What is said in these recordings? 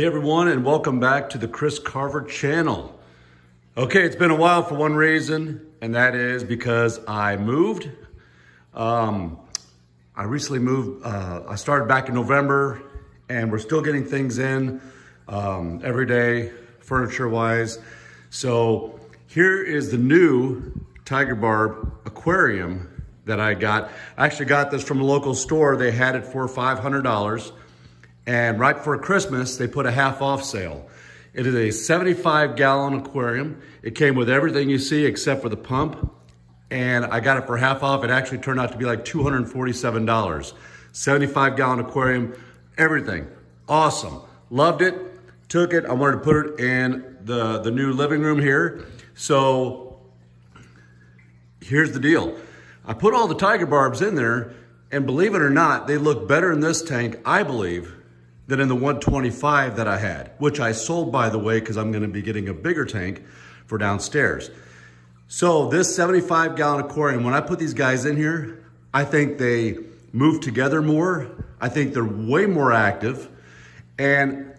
Hey everyone, and welcome back to the Criss Karver channel. Okay, it's been a while for one reason, and that is because I moved. Um, I recently moved, uh, I started back in November, and we're still getting things in um, every day, furniture-wise. So here is the new Tiger Barb aquarium that I got. I actually got this from a local store. They had it for $500. And right before Christmas, they put a half off sale. It is a 75 gallon aquarium. It came with everything you see except for the pump. And I got it for half off. It actually turned out to be like $247. 75 gallon aquarium, everything. Awesome. Loved it. Took it. I wanted to put it in the, the new living room here. So here's the deal. I put all the tiger barbs in there and believe it or not, they look better in this tank, I believe, than in the 125 that I had, which I sold, by the way, because I'm going to be getting a bigger tank for downstairs. So this 75 gallon aquarium, when I put these guys in here, I think they move together more. I think they're way more active and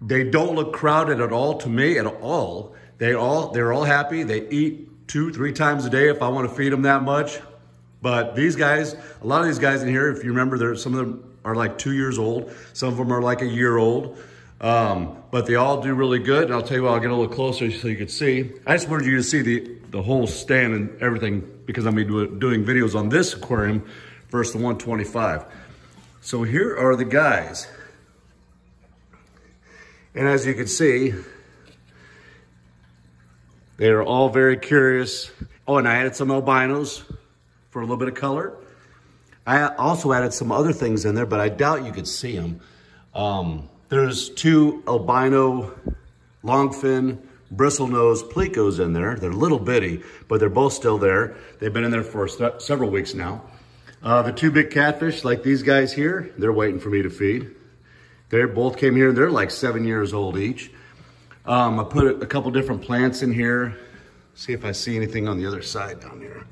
they don't look crowded at all to me at all. They all, they're all happy. They eat two, three times a day if I want to feed them that much. But these guys, a lot of these guys in here, if you remember, there some of them are like two years old. Some of them are like a year old. Um, but they all do really good. And I'll tell you what, I'll get a little closer so you can see. I just wanted you to see the, the whole stand and everything because I'm be doing videos on this aquarium versus the 125. So here are the guys. And as you can see, they are all very curious. Oh, and I added some albinos for a little bit of color. I also added some other things in there, but I doubt you could see them. Um, there's two albino longfin bristlenose plecos in there. They're little bitty, but they're both still there. They've been in there for several weeks now. Uh, the two big catfish, like these guys here, they're waiting for me to feed. They both came here, and they're like seven years old each. Um, I put a couple different plants in here. See if I see anything on the other side down here.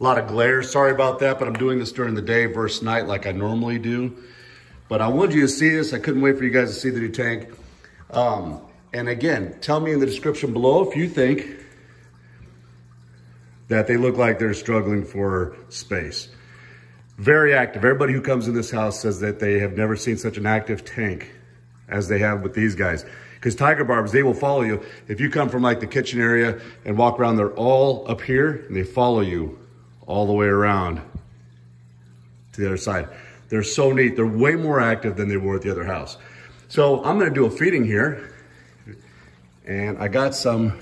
A lot of glare, sorry about that, but I'm doing this during the day versus night like I normally do. But I wanted you to see this. I couldn't wait for you guys to see the new tank. Um, and again, tell me in the description below if you think that they look like they're struggling for space. Very active. Everybody who comes in this house says that they have never seen such an active tank as they have with these guys. Because tiger barbs, they will follow you. If you come from like the kitchen area and walk around, they're all up here and they follow you all the way around to the other side. They're so neat. They're way more active than they were at the other house. So I'm gonna do a feeding here. And I got some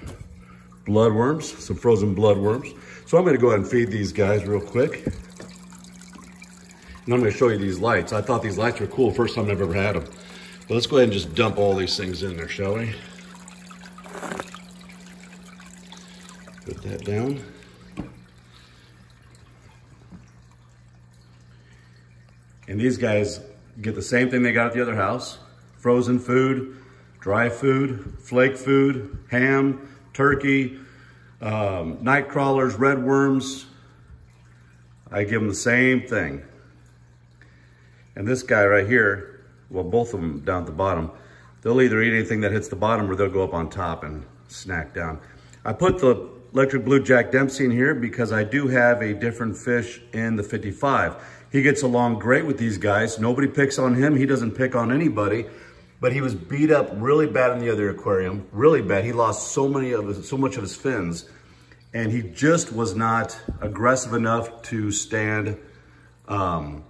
bloodworms, some frozen bloodworms. So I'm gonna go ahead and feed these guys real quick. And I'm gonna show you these lights. I thought these lights were cool, first time I've ever had them. But let's go ahead and just dump all these things in there, shall we? Put that down. And these guys get the same thing they got at the other house. Frozen food, dry food, flake food, ham, turkey, um, night crawlers, red worms. I give them the same thing. And this guy right here, well, both of them down at the bottom, they'll either eat anything that hits the bottom or they'll go up on top and snack down. I put the electric blue Jack Dempsey in here because I do have a different fish in the 55. He gets along great with these guys. Nobody picks on him. He doesn't pick on anybody. But he was beat up really bad in the other aquarium, really bad. He lost so many of his, so much of his fins, and he just was not aggressive enough to stand um,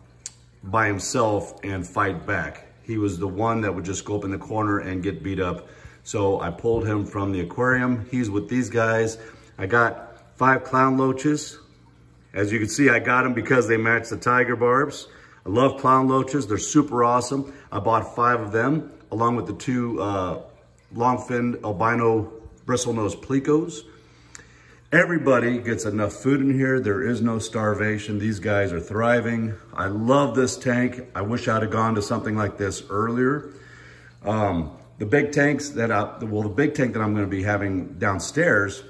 by himself and fight back. He was the one that would just go up in the corner and get beat up. So I pulled him from the aquarium. He's with these guys. I got five clown loaches, as you can see, I got them because they match the tiger barbs. I love clown loaches. They're super awesome. I bought five of them along with the two uh, long-finned albino bristlenose plecos. Everybody gets enough food in here. There is no starvation. These guys are thriving. I love this tank. I wish I'd have gone to something like this earlier. Um, the big tanks that I, well, the big tank that I'm gonna be having downstairs,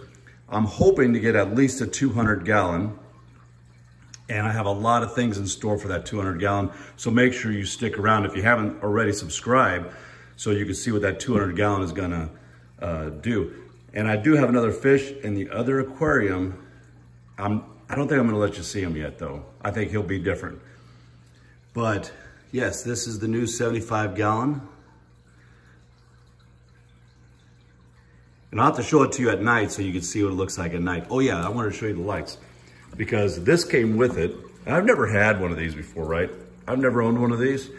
I'm hoping to get at least a 200 gallon And I have a lot of things in store for that 200 gallon. So make sure you stick around if you haven't already subscribed so you can see what that 200 gallon is gonna uh, do. And I do have another fish in the other aquarium. I'm, I don't think I'm gonna let you see him yet though. I think he'll be different. But yes, this is the new 75 gallon. And I'll have to show it to you at night so you can see what it looks like at night. Oh yeah, I wanted to show you the lights because this came with it. And I've never had one of these before, right? I've never owned one of these,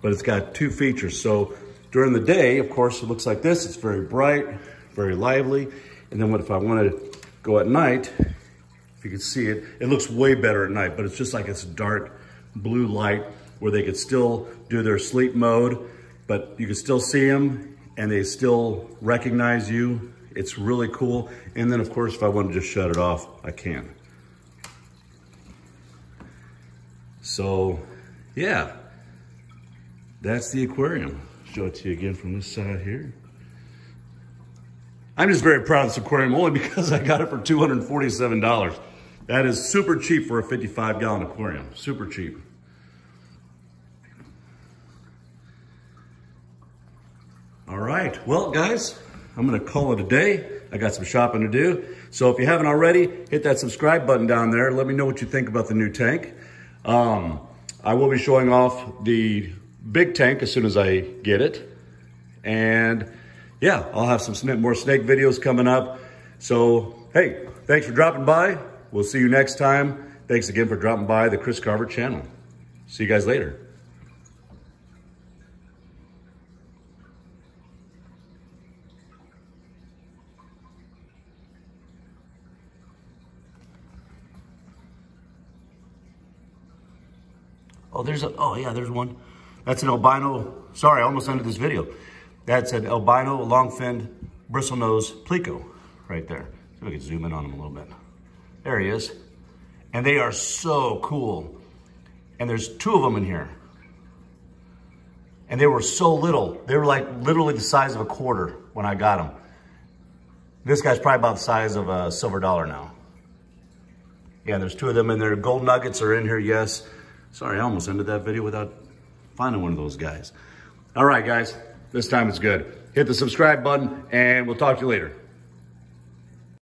but it's got two features. So during the day, of course, it looks like this. It's very bright, very lively. And then what if I wanted to go at night, if you can see it, it looks way better at night, but it's just like it's dark blue light where they could still do their sleep mode, but you can still see them and they still recognize you. It's really cool. And then of course, if I want to just shut it off, I can. So yeah, that's the aquarium. Show it to you again from this side here. I'm just very proud of this aquarium only because I got it for $247. That is super cheap for a 55 gallon aquarium, super cheap. All right, well guys, I'm gonna call it a day. I got some shopping to do. So if you haven't already, hit that subscribe button down there. Let me know what you think about the new tank. Um, I will be showing off the big tank as soon as I get it. And yeah, I'll have some more snake videos coming up. So, hey, thanks for dropping by. We'll see you next time. Thanks again for dropping by the Criss Karver channel. See you guys later. Oh, there's a, oh yeah, there's one. That's an albino, sorry, I almost ended this video. That's an albino long-finned bristlenose pleco right there. If I can zoom in on him a little bit. There he is. And they are so cool. And there's two of them in here. And they were so little. They were like literally the size of a quarter when I got them. This guy's probably about the size of a silver dollar now. Yeah, there's two of them in there. Gold nuggets are in here, yes. Sorry, I almost ended that video without finding one of those guys. All right, guys, this time it's good. Hit the subscribe button and we'll talk to you later.